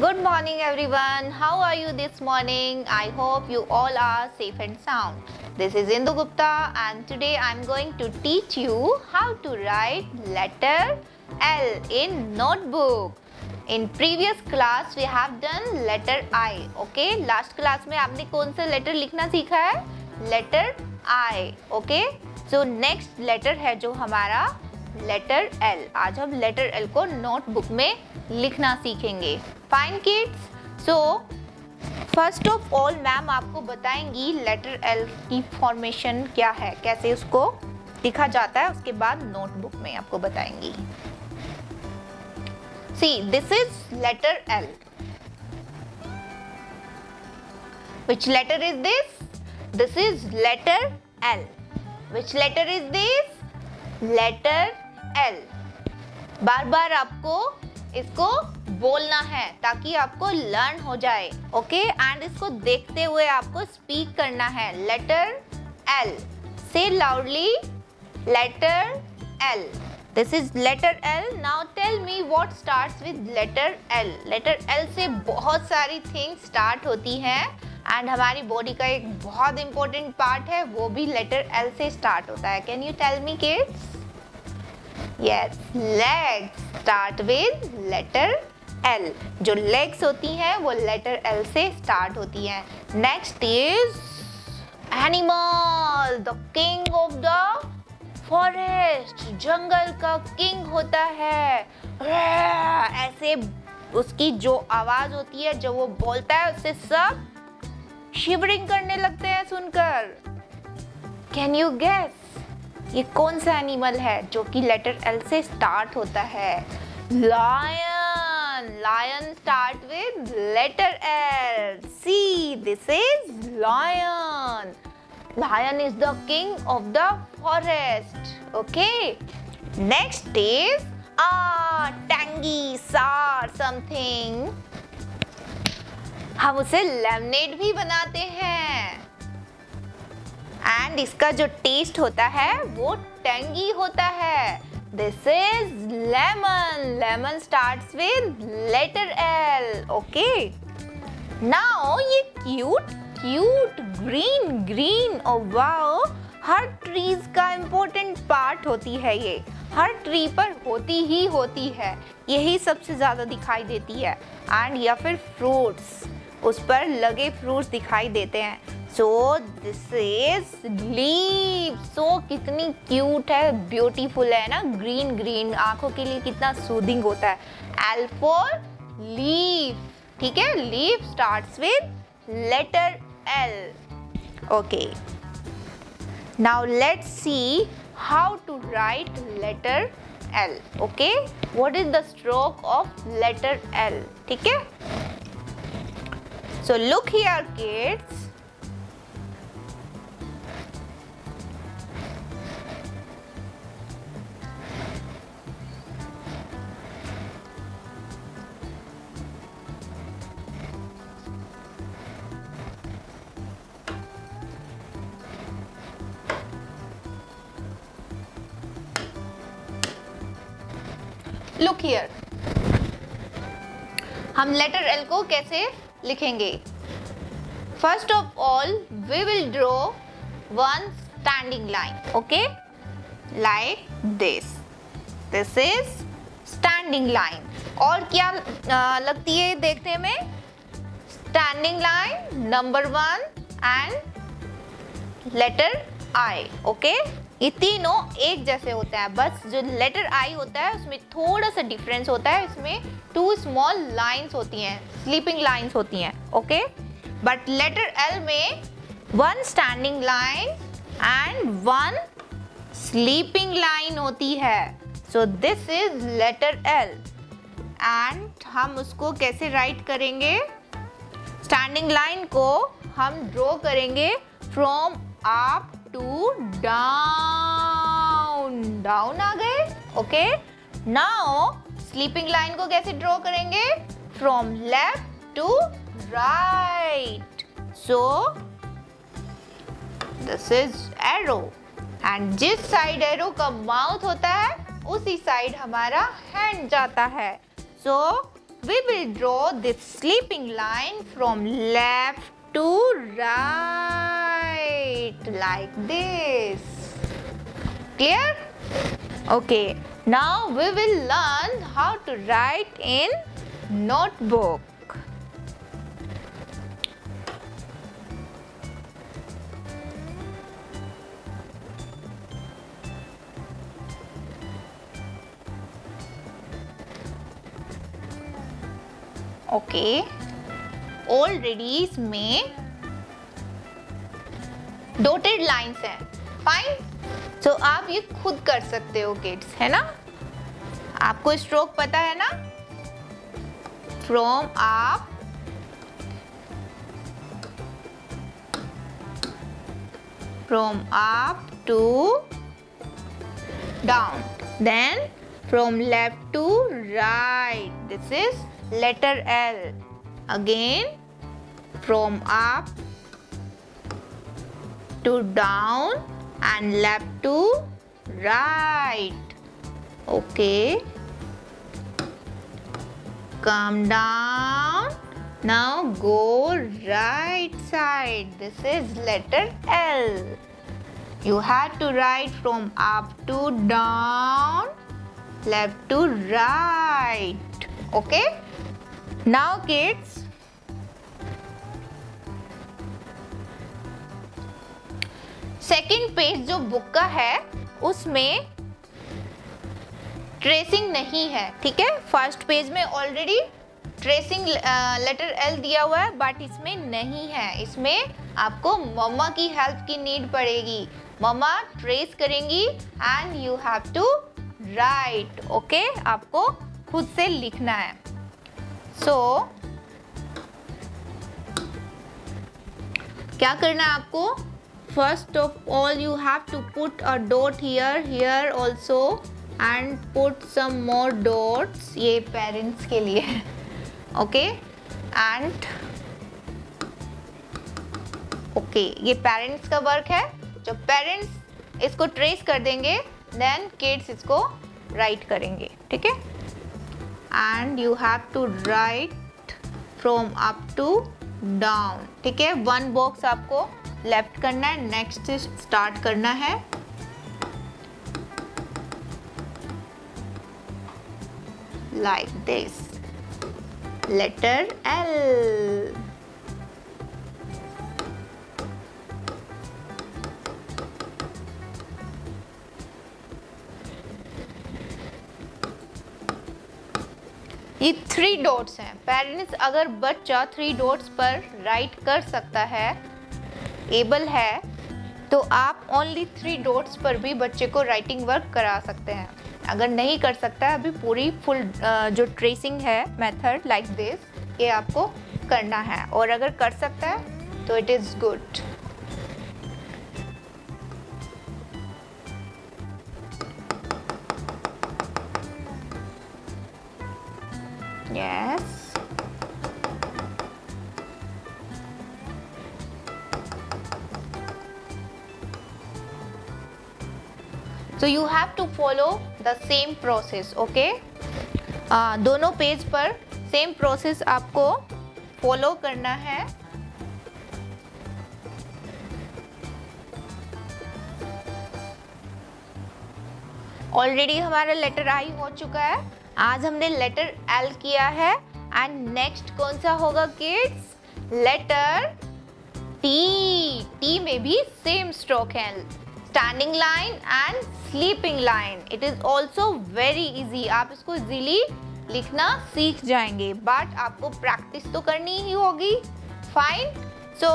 Good morning everyone how are you this morning I hope you all are safe and sound this is Indu Gupta and today I am going to teach you how to write letter L in notebook in previous class we have done letter I okay last class में आपने कौन सा letter लिखना सीखा है? Letter I okay so next letter है जो हमारा लेटर एल आज हम लेटर एल को नोटबुक में लिखना सीखेंगे। Fine kids so first of all ma'am आपको बताएँगी लेटर एल की फॉर्मेशन क्या है, कैसे उसको लिखा जाता है, उसके बाद नोटबुक में आपको बताएँगी। See this is letter L which letter is this? This is letter l. Which letter is this? Letter L बार बार आपको इसको बोलना है ताकि आपको लर्न हो जाए ओके एंड इसको देखते हुए आपको स्पीक करना है लेटर एल से loudly letter L this is letter L now tell me what starts with letter L letter L से बहुत सारी थिंग्स स्टार्ट होती हैं एंड हमारी बॉडी का एक बहुत इंपॉर्टेंट पार्ट है, वो भी लेटर एल से स्टार्ट होता है। Can you tell me kids yes legs start with letter L जो लेग्स होती हैं, वो लेटर एल से स्टार्ट होती हैं। Next is animal the king of the forest जंगल का किंग होता है। ऐसे उसकी जो आवाज़ होती है जब वो बोलता है, उससे सब शिवरिंग करने लगते हैं सुनकर। कैन यू गेस ये कौन सा एनिमल है जो कि लेटर एल से स्टार्ट होता है? Lion lion start with letter L see this is lion lion is the king of the forest okay next is ah tangy sour something हम उसे लेमनेड भी बनाते हैं। एंड इसका जो टेस्ट होता है, वो टेंगी होता है। This is lemon lemon start with letter L okay now ये cute cute green green oh wow हर ट्रीज का इंपॉर्टेंट पार्ट होती है ये। हर ट्री पर होती ही होती है। यही सबसे ज़्यादा दिखाई देती है। एंड या फिर फ्रूट्स उस पर लगे फ्रूट्स दिखाई देते हैं। So this is leave so कितनी क्यूट है ब्यूटीफुल है ना? ग्रीन ग्रीन आँखों के लिए कितना सूदिंग होता है। एल फोर लीव ठीक है? Leave start with letter L okay now let's see how to write letter L okay what is the stroke of letter L ठीक है? So look here kids look here हम letter L को कैसे लिखेंगे? First of all we will draw one standing line okay like this this is standing line और क्या लगती है देखने में? Standing line number one and letter I okay ये तीनों एक जैसे होते हैं। बस जो लेटर आई होता है, उसमें थोड़ा सा डिफरेंस होता है। इसमें टू स्मॉल लाइंस होती हैं स्लीपिंग लाइंस होती हैं ओके बट लेटर एल में one standing line and one sleeping line होती है। So this is letter L and हम उसको कैसे राइट करेंगे? स्टैंडिंग लाइन को हम ड्रॉ करेंगे from up to down down आ गए? ओके नाउ स्लीपिंग लाइन को कैसे ड्रॉ करेंगे? From left to right so this is arrow and जिस साइड एरो का माउथ होता है, उसी साइड हमारा हैंड जाता है. So we will draw this sleeping line from left to right like this. Clear? Okay, now we will learn how to write in notebook. Okay already इसमें dotted lines हैं। Fine तो आप ये खुद कर सकते हो किड्स है ना? आपको स्ट्रोक पता है ना? From up from up to down then from left to right this is letter L. Again from up to down and left to right. Okay. Come down. Now go right side. This is letter L. You have to write from up to down, left to right. Okay? Now kids, second page जो book का है उसमें tracing नहीं है ठीक है? First page में already tracing letter L दिया हुआ है बट इसमें नहीं है। इसमें आपको मम्मा की हेल्प की नीड पड़ेगी। मम्मा ट्रेस करेंगी and you have to write okay आपको खुद से लिखना है। सो so, क्या करना है आपको? First of all you have to put a dot here here also and put some more dots ये पेरेंट्स के लिए. ओके एंड ओके ये पेरेंट्स का वर्क है. जो पेरेंट्स इसको ट्रेस कर देंगे देन किड्स इसको राइट करेंगे. ठीक है? And you have to write from up to down ठीक है? वन बॉक्स आपको लेफ़्ट करना है नेक्स्ट स्टार्ट करना है। लाइक दिस लेटर एल ये थ्री डॉट्स हैं। पेरेंट्स अगर बच्चा थ्री डॉट्स पर राइट कर सकता है एबल है तो आप ओनली थ्री डॉट्स पर भी बच्चे को राइटिंग वर्क करा सकते हैं। अगर नहीं कर सकता अभी पूरी फुल जो ट्रेसिंग है मेथड लाइक दिस ये आपको करना है। और अगर कर सकता है तो it is good Yes. You have to follow the same process, okay? uh, दोनों पेज पर सेम प्रोसेस आपको फॉलो करना है। ऑलरेडी हमारा लेटर आई हो चुका है। आज हमने लेटर एल किया है। एंड नेक्स्ट कौन सा होगा किड्स लेटर टी टी में भी सेम स्ट्रोक है। Standing line and sleeping line it is also very easy आप इसको इजीली लिखना सीख जाएँगे। बट आपको प्रैक्टिस तो करनी ही होगी। Fine so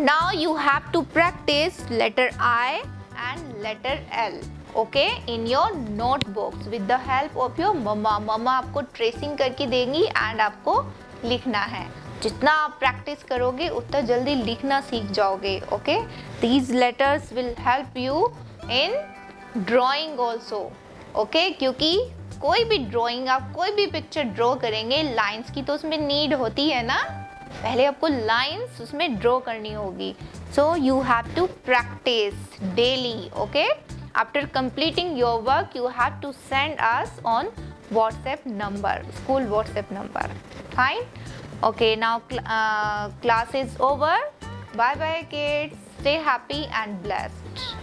now you have to practise letter I and letter L okay in your notebooks with the help of your mumma mumma आपको ट्रेसिंग करके देंगी एंड आपको लिखना है। जितना आप प्रैक्टिस करोगे, उतना जल्दी लिखना सीख जाओगे okay these letters will help you in drawing also okay क्योंकि कोई भी ड्राइंग आप कोई भी पिक्चर ड्रॉ करेंगे लाइंस की तो उसमें नीड होती है ना? पहले आपको लाइंस उसमें ड्रॉ करनी होगी। So you have to practise daily okay after completing your work you have to send us on WhatsApp number school WhatsApp number Fine. Okay, now cl uh, class is over. Bye bye, kids. Stay happy and blessed.